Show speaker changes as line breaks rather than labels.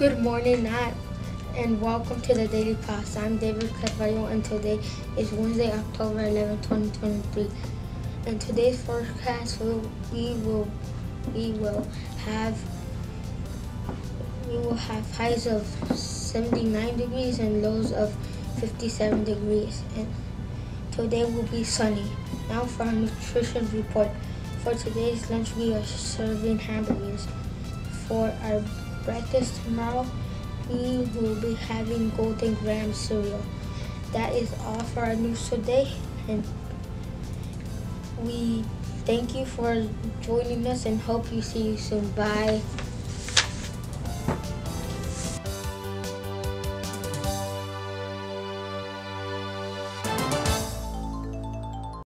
Good morning, Nat, and welcome to the Daily Paws. I'm David Carvalho, and today is Wednesday, October 11, 2023. In today's forecast, we will we will have we will have highs of 79 degrees and lows of 57 degrees, and today will be sunny. Now for our nutrition report. For today's lunch, we are serving hamburgers. For our breakfast tomorrow, we will be having Golden Graham cereal. That is all for our news today, and we thank you for joining us and hope you see you soon. Bye.